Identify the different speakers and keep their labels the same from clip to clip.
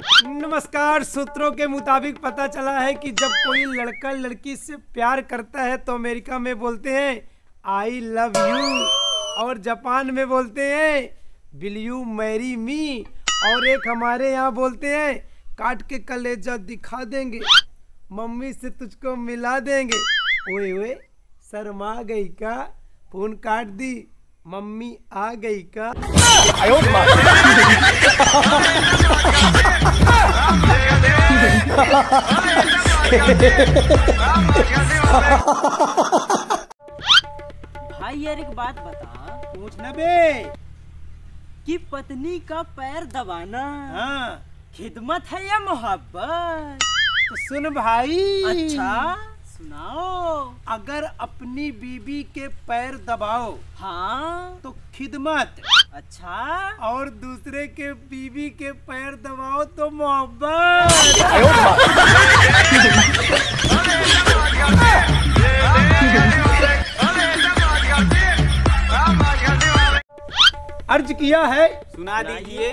Speaker 1: नमस्कार, सूत्रों के मुताबिक पता चला है कि जब कोई लड़का लड़की से प्यार करता है तो अमेरिका में बोलते हैं आई लव यू और जापान में बोलते हैं विल यू मैरी मी और एक हमारे यहाँ बोलते हैं, काट के कलेजा दिखा देंगे, मम्मी से तुझको मिला देंगे। ओए ओए, शर्मा गई का? फ़ोन काट दी, मम्मी आ गई का?
Speaker 2: भाई यार एक बात बता।
Speaker 1: पूछ न बे।
Speaker 2: कि पत्नी का पैर दबाना
Speaker 1: हाँ।
Speaker 2: खिदमत है या मोहब्बत?
Speaker 1: तो सुन भाई।
Speaker 2: अच्छा सुनाओ।
Speaker 1: अगर अपनी बीबी के पैर दबाओ
Speaker 2: हाँ।
Speaker 1: तो खिदमत।
Speaker 2: अच्छा।
Speaker 1: और दूसरे के बीबी के पैर दबाओ तो मोहब्बत। अर्ज़ किया है
Speaker 3: सुना दीजिए।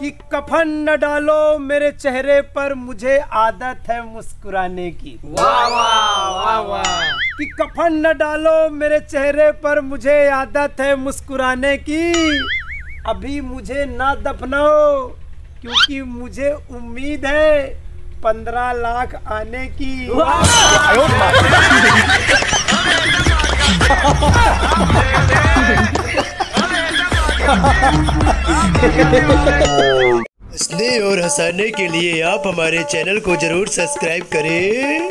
Speaker 1: कि कफन न डालो मेरे चेहरे पर मुझे आदत है मुस्कुराने की।
Speaker 3: वाह वाह वाह वाह।
Speaker 1: कि कफन न डालो मेरे चेहरे पर मुझे आदत है मुस्कुराने की। अभी मुझे ना दफनाओ क्योंकि मुझे उम्मीद है पंद्रह लाख आने की।
Speaker 4: हंसने और हंसाने के लिए आप हमारे चैनल को ज़रूर सब्सक्राइब करें।